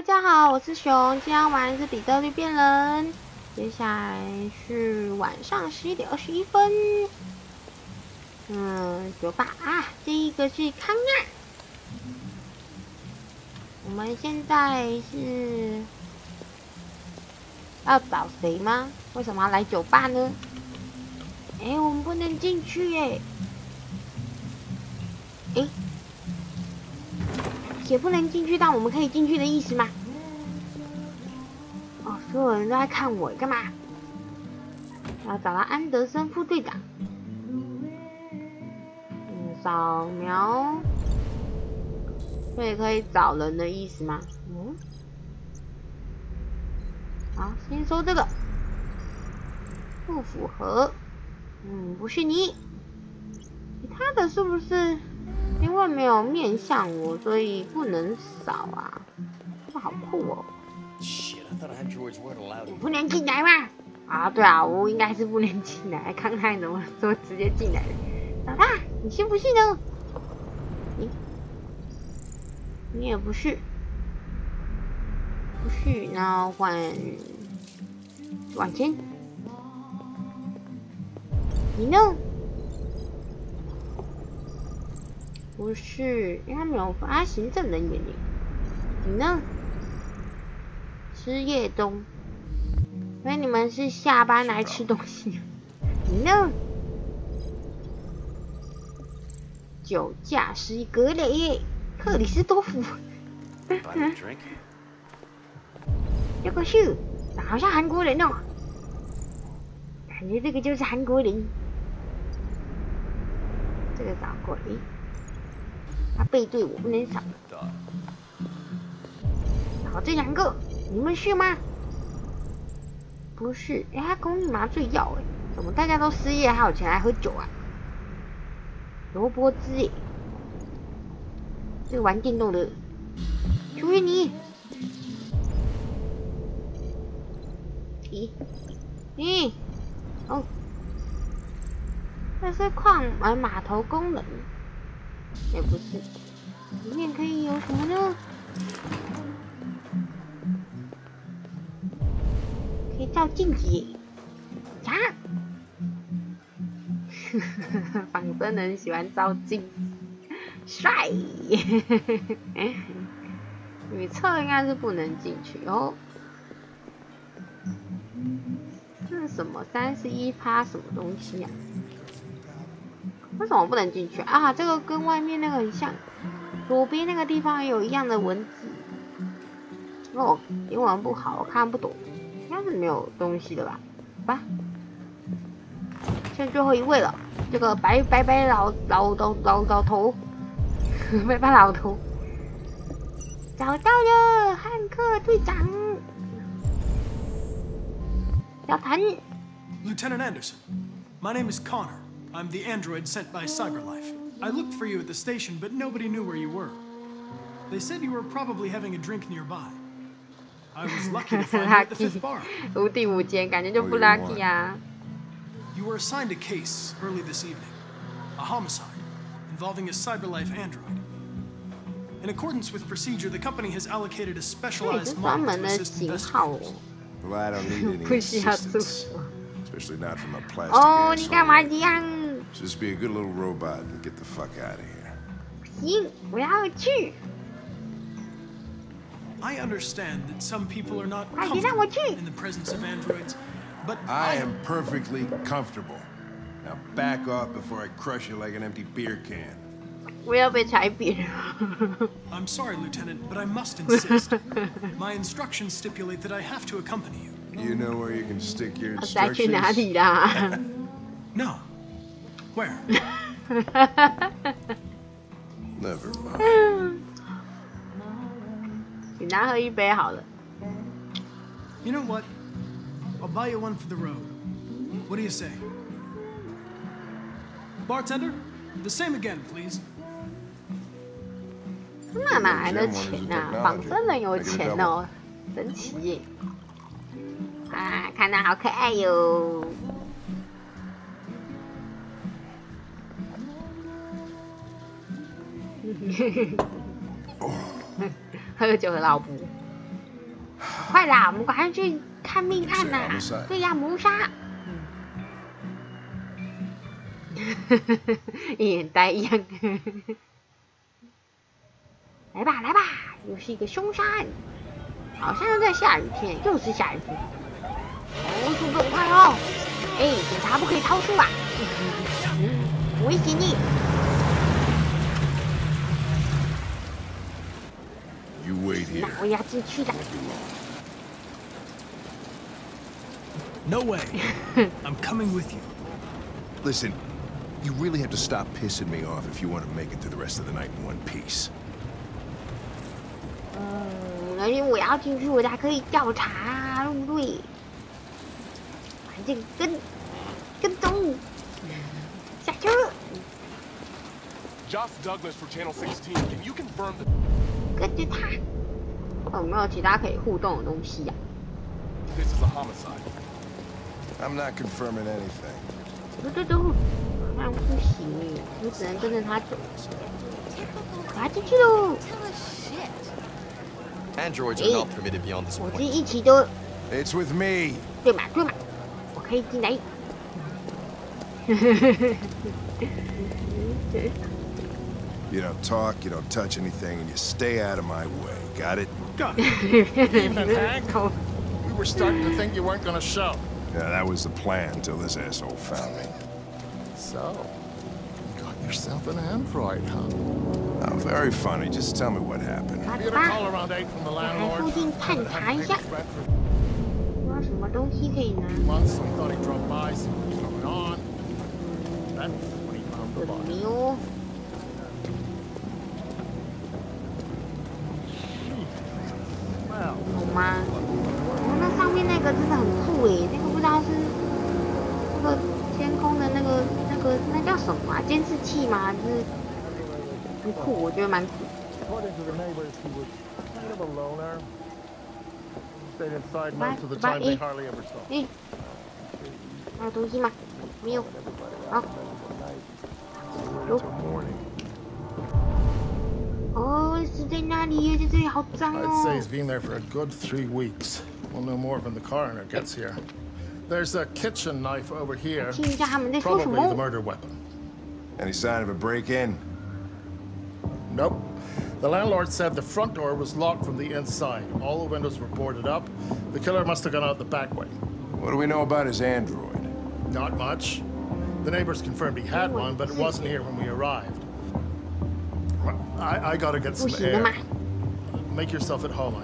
大家好，我是熊，今天玩的是比特币变人。接下来是晚上十一点二十一分。嗯，酒吧啊，第一个是康亚。我们现在是要找谁吗？为什么要来酒吧呢？哎，我们不能进去耶。哎，也不能进去，但我们可以进去的意思吗？哦，所有人都在看我，干嘛？要找到安德森副队长。嗯，扫描，所以可以找人的意思吗？嗯。好，先说这个，不符合。嗯，不是你，其他的是不是？因为没有面向我，所以不能扫啊。这个好酷哦！我不能进来吗？啊，对啊，我应该是不能进来。看看怎么说直接进来的。老大，你信不信呢？你，你也不是，不是，那换往前。你呢？不是，因为他没有发行证人员呢。你呢？吃夜冬。所以你们是下班来吃东西。你呢？酒驾是一格雷，克里斯多夫。这个是，好像韩国人哦。感觉这个就是韩国人。这个找过，诶，他背对我不能扫。好，这两个你们是吗？不是，哎，他供应麻醉药，哎，怎么大家都失业还有钱来喝酒啊？萝卜汁，哎，这个玩电动的，求愿你。咦，咦，哦。这是矿呃码头工人，也不是，里面可以有什么呢？可以照镜子，呀，仿真人喜欢照镜子，帅，女厕应该是不能进去哦。这是什么？三十一趴什么东西呀？为什么不能进去啊？这个跟外面那个很像，左边那个地方也有一样的文字。哦，英文不好，我看不懂，应该是没有东西的吧？好吧，现在最后一位了，这个白白白老老老老老头，白白老头，找到了，汉克队长，要谈。Lieutenant Anderson, my name is Connor. I'm the android sent by CyberLife. I looked for you at the station, but nobody knew where you were. They said you were probably having a drink nearby. I was lucky to find you at the fifth bar. 无地无间，感觉就不 lucky 啊。You were assigned a case early this evening, a homicide involving a CyberLife android. In accordance with procedure, the company has allocated a specialized model to assist investigators. Well, I don't need any assistance, especially not from a plastic. 哦，你干嘛这样 ？just be a good little robot and get the fuck out of here. 行，我要去。I understand that some people are not comfortable in the presence of androids, but I am perfectly comfortable. Now back off before I crush you like an empty beer can. 我要被踩扁。I'm sorry, Lieutenant, but I must insist. My instructions stipulate that I have to accompany you. You know where you can stick your instructions? no. Where? Never mind. 你拿喝一杯好了。You know what? I'll buy you one for the road. What do you say? Bartender, the same again, please. 那哪来的钱呐、啊？仿真人有钱哦，神奇耶！啊，看他好可爱哟。 喝酒的老婆，快啦，我们赶快去看命案呐！对呀，谋杀。一眼呆一样。来吧，来吧，又是一个凶杀案，好像又在下雨天，又是下雨天。哦，速度很快哦！哎，警察不可以超速啊！危险你！那我要进去的。No way. I'm coming with you. Listen, you really have to stop pissing me off if you want to make it through the rest of the night in one piece. 嗯，而且我要进去，我才可以调查，对不对？反正跟跟踪，下车。Josh Douglas for Channel 16. Can you confirm that? 跟着他。 有没有其他可以互动的东西呀？This is a homicide. I'm not confirming anything. 嘟嘟嘟，好像不行哎，你只能跟着他走。滑进去喽！Androids are not permitted beyond this point. 我是一起的。It's with me. 对嘛对嘛，我可以进来。You don't talk, you don't touch anything, and you stay out of my way. Got it? We were starting to think you weren't gonna show. Yeah, that was the plan until this asshole found me. So, you got yourself an android, huh? Oh, very funny. Just tell me what happened. We had a call around 8 from the landlord. Once we thought he dropped by, something was going on. That's when he found the body. 吗？哦，那上面那个真的很酷诶，那个不知道是那个天空的那个那个那叫什么啊？监视器吗？就是很酷，我觉得蛮酷。哎，还有东西吗？没有。好。Oh, I'd say he's been there for a good three weeks. We'll know more when the coroner gets here. There's a kitchen knife over here. Probably the murder weapon. Any sign of a break-in? Nope. The landlord said the front door was locked from the inside. All the windows were boarded up. The killer must have gone out the back way. What do we know about his android? Not much. The neighbors confirmed he had one, but it wasn't here when we arrived. I, I gotta get some air. Make yourself at home.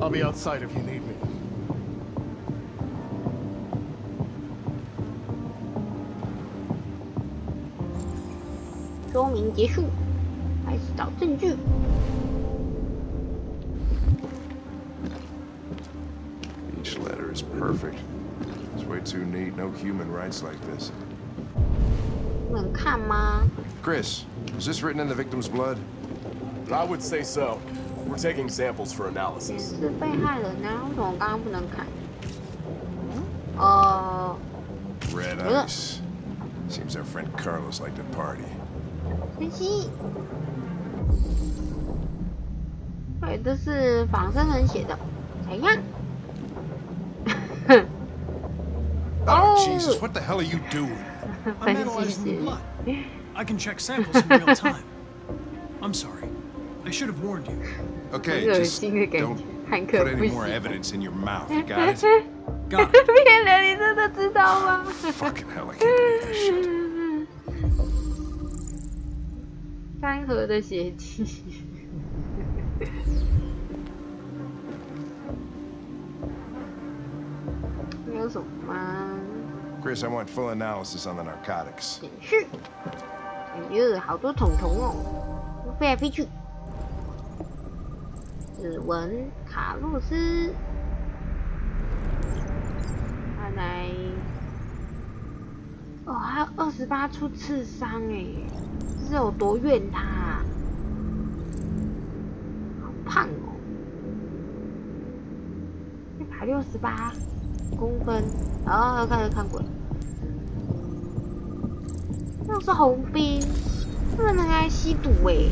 I'll be outside if you need me. 说明结束，开始找证据。Each letter is perfect. It's way too neat. No human writes like this. 能看吗？Chris, is this written in the victim's blood? I would say so. We're taking samples for analysis. 是被害人啊？为什么刚刚不能看？呃。Red ice. Seems our friend Carlos liked to party. 分析。对，这是仿生人写的，怎样？Oh Jesus! What the hell are you doing? I'm analyzing the blood. I can check samples in real time. I'm sorry. I should have warned you. Okay, just don't put any more evidence in your mouth. You got it? Got it. Fucking hell, I can't believe this shit. 干涸的血迹。没有什么吗？Chris, I want full analysis on the narcotics. 哎呦，好多虫虫哦，飞来飞去。指纹，卡洛斯，看来，哦，还有二十八处刺伤哎，这是有多怨他？好胖哦，一百六十八公分，哦，看看过了。又是红兵，不能爱吸毒哎！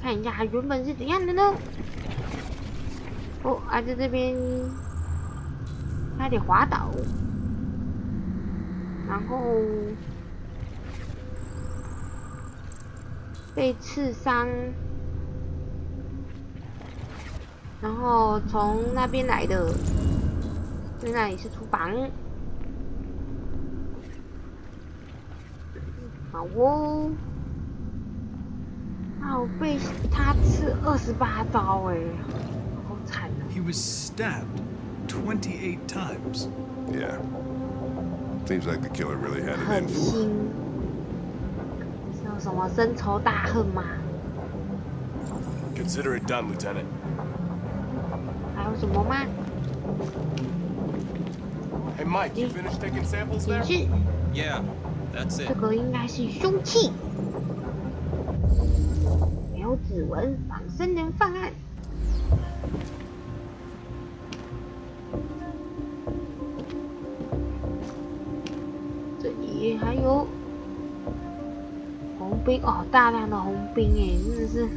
看一下原本是怎样的呢？哦，啊，在这边还得滑倒，然后被刺伤，然后从那边来的，在那里是厨房。好哦，啊，我被他刺二十八刀哎。He was stabbed 28 times. Yeah. Seems like the killer really had it in for him. 有什么深仇大恨吗？Consider it done, Lieutenant. 还有什么吗？Hey Mike, you finished taking samples there? Yeah, that's it. 这个应该是凶器。没有指纹，仿生人犯案。这里还有红兵哦，大量的红兵哎，真的是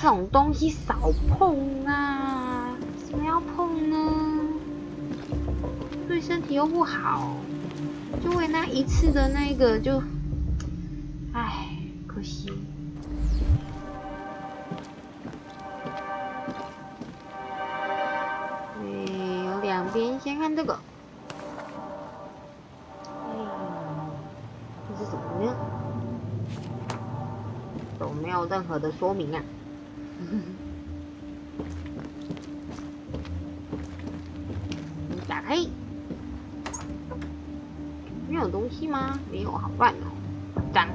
这种东西少碰啊！为什么要碰呢？对身体又不好，就为那一次的那个就，唉，可惜。哎，有两边，先看这个。这是什么呀都没有任何的说明啊！吗？没有，好乱哦，脏。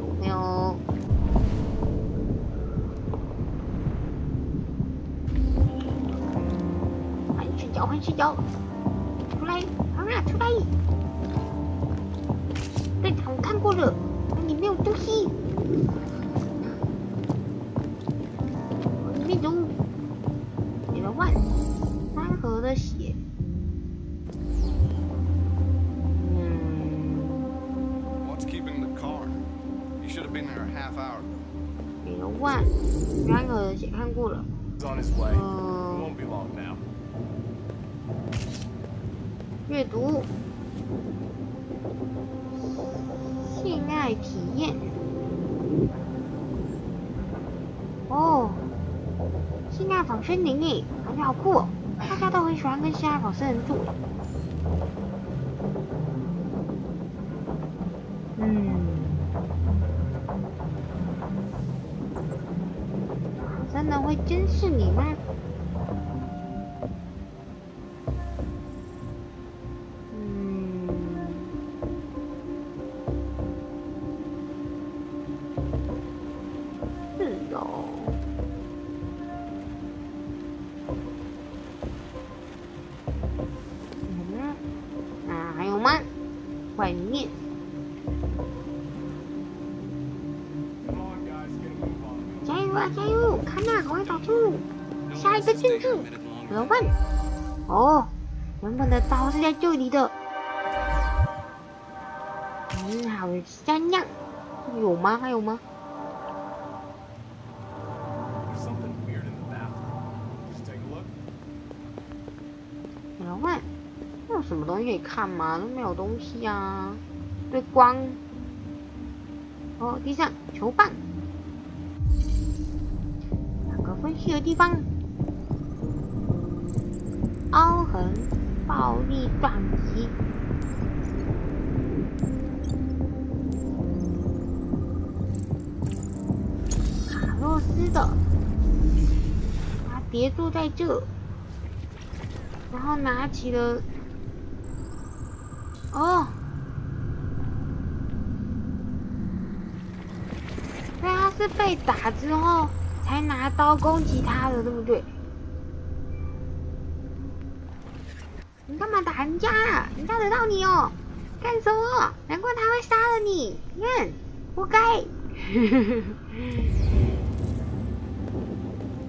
有没有？快睡觉，快睡觉！出来，好啊，出来！队长，我看过了，里面有东西。里面有，你的万三盒的血。的万三盒的血看过了。嗯。阅读。性爱体验哦，性爱仿生灵诶，感觉好酷哦！大家都很喜欢跟性爱仿生人住。嗯，真的会监视你吗？怎么办？哦，原本的刀是在这里的。嗯，好像样。有吗？还有吗？老万，有什么东西可以看吗？都没有东西啊。对光。哦，地上球棒。两个分析的地方。凹痕，暴力撞击，卡洛斯的，他叠坐在这，然后拿起了，哦，对，他是被打之后才拿刀攻击他的，对不对？你干嘛打人家？人家得到你哦。干什么？难怪他会杀了你。你，活该。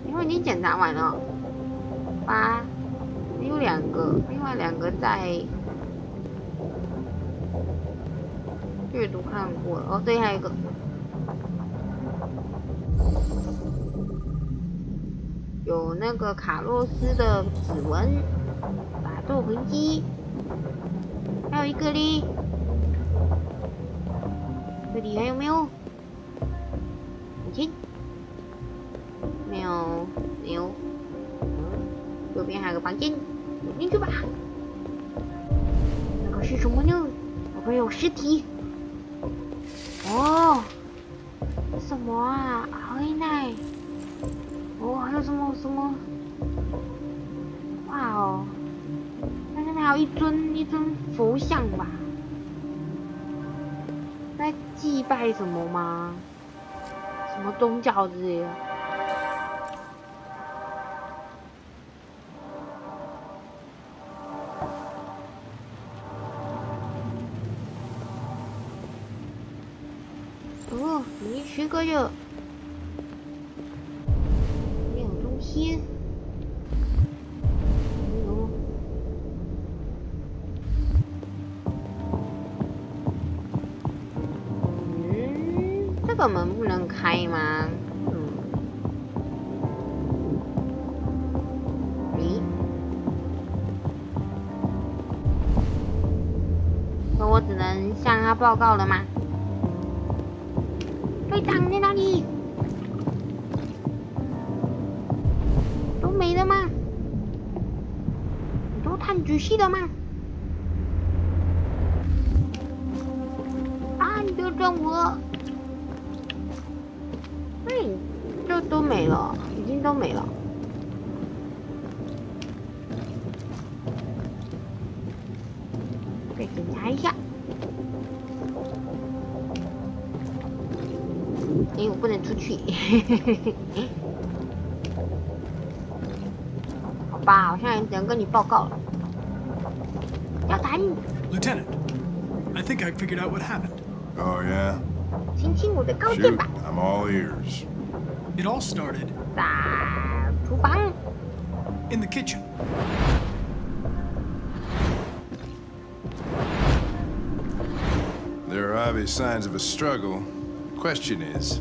因为你检查完了。八，有两个，另外两个在阅读看过了。哦，对，还有一个。有那个卡洛斯的指纹。打斗痕迹，还有一个哩，这里还有没有？进，没有，没有。右边还有个房间，进去吧。那个是什么呢？会不会有尸体？哦，什么啊？好黑奶？哦，还有什么什么？哇哦！还有一尊一尊佛像吧？在祭拜什么吗？什么宗教之类的？哦，你去过哟。他报告了吗？队长在哪里？都没了吗？都探仔细了吗？啊！你不要撞我！哎，这都没了，已经都没了。去。好吧，好像只能跟你报告了。要谈。Lieutenant, I think I figured out what happened. Oh, yeah? 请听我的高见 Shoot, 吧。 I'm all ears. It all started 在厨房。 in the kitchen. There are obvious signs of a struggle. Question is,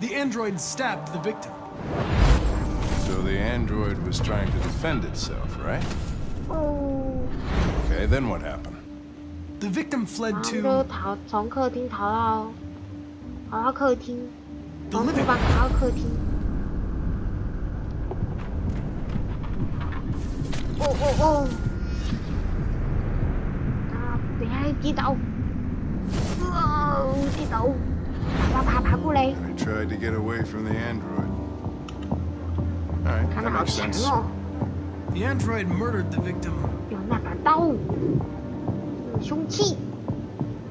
The android stabbed the victim. So the android was trying to defend itself, right? 哦，Okay, then what happened? The victim 然 fled 后 to 就逃从客厅逃到逃到客厅，the 从厨 living 房逃到客厅。哦哦哦！啊，等一下跌倒！I tried to get away from the android All right, that makes sense. The android murdered the victim.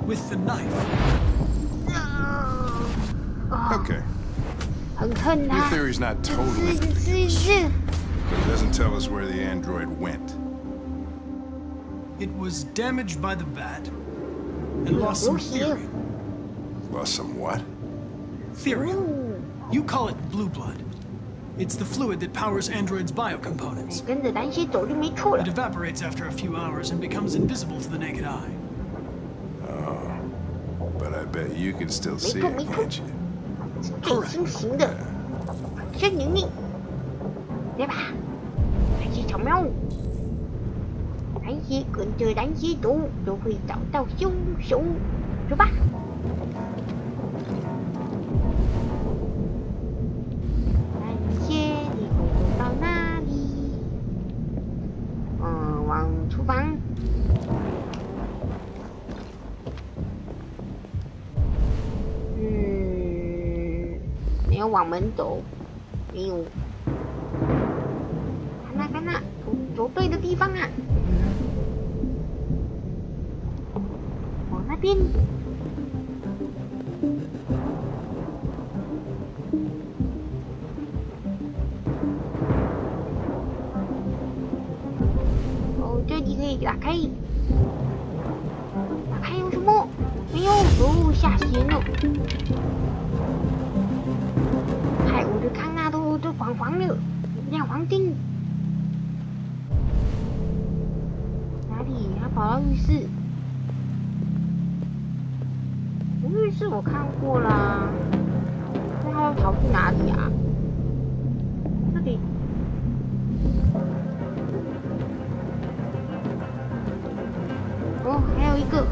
With the knife. Okay. Your theory's not totally but it doesn't tell us where the android went. It was damaged by the bat and lost some hearing. Well, some what? Theory. You call it blue blood. It's the fluid that powers Android's biocomponents. It evaporates after a few hours and becomes invisible to the naked eye. Oh, but I bet you can still see it, can't you? Correct. Đánh. 走，没有。看那看那，走对的地方啊。往那边。哦，这里可以打开。还有什么？没有，哦，下雪了。黄黄了，亮黄金。哪里？他跑到浴室。浴室我看过啦。那他要跑去哪里啊？这里。哦，还有一个。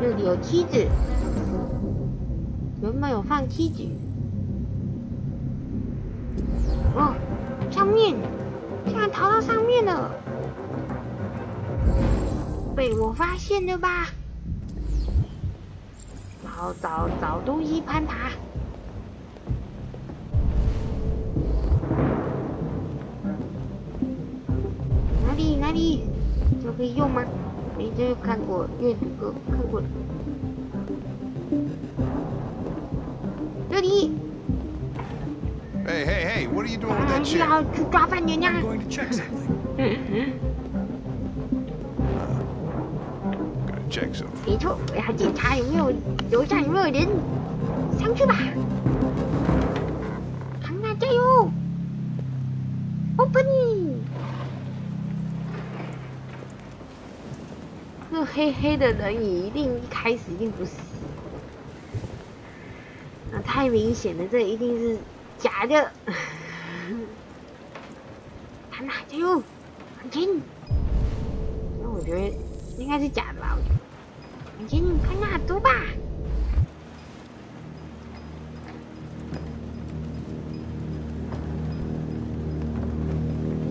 这里有梯子，原本有放梯子。哦，上面，竟然逃到上面了，被我发现了吧？找找找东西攀爬，哪里哪里，就可以用吗？没这看过，阅读过看过。这 What are you doing with that shit? 要去抓犯人呀！没错，我要检查有没有楼上有没有人。上去吧，康纳加油！Open。那黑黑的人影一定一开始一定不是，那太明显了，这一定是假的。看哪，加油，往前！那我觉得应该是假的吧？往前，看那，走吧。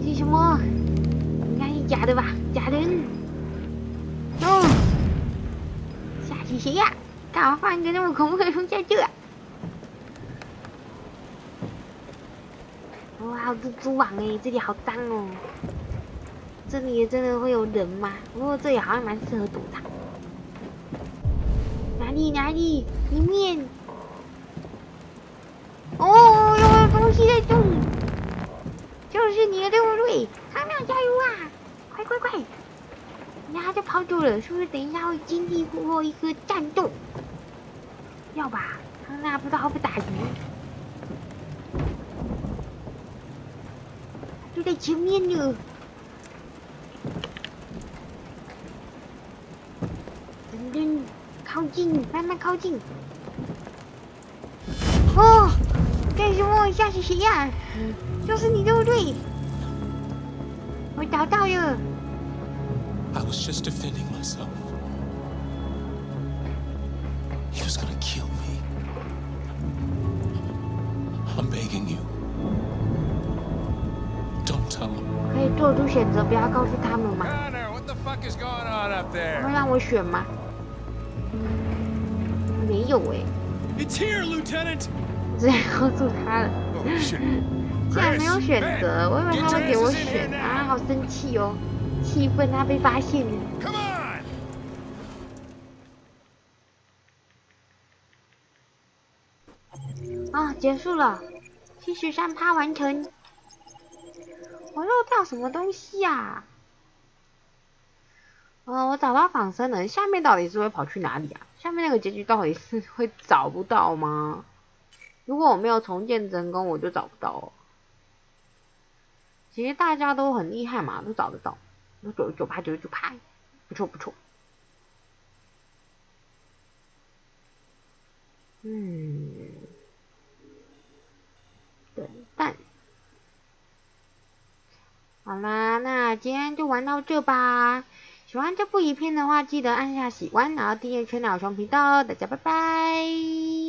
这是什么？应该是假的吧？假人。哦，下去谁呀？干嘛放一个那么恐怖的东西在这？哇，蜘蛛网哎，这里好脏哦。这里真的会有人吗？不过这里好像蛮适合躲藏。哪里哪里？里面。哦，有东西在动。就是你的对不对？康亮加油啊！快快快！人家就跑走了，是不是？等一下会经历过一个战斗，要吧？康纳不知道会不会打赢，在前面呢。等等，靠近，慢慢靠近。哦，干什么？下是谁呀？就是你对不对？我找到了。I was just defending myself. He was gonna kill me. I'm begging you. Him. 可以做出选择，不要告诉他们吗？Connor, what the fuck is going on up there? 会让我选吗？没有哎。It's here, Lieutenant. 直接告诉他了。竟 然没有选择，我以为他会给我选啊，好生气哦。气愤，他被发现了。啊，结束了，七十三趴完成。我漏掉什么东西呀？嗯，我找到仿生人，下面到底是会跑去哪里啊？下面那个结局到底是会找不到吗？如果我没有重建成功，我就找不到。其实大家都很厉害嘛，都找得到。九九拍九九拍，不错不错。嗯，等待。好啦，那今天就玩到这吧。喜欢这部影片的话，记得按下喜欢，然后订阅圈鸟熊频道哦。大家拜拜。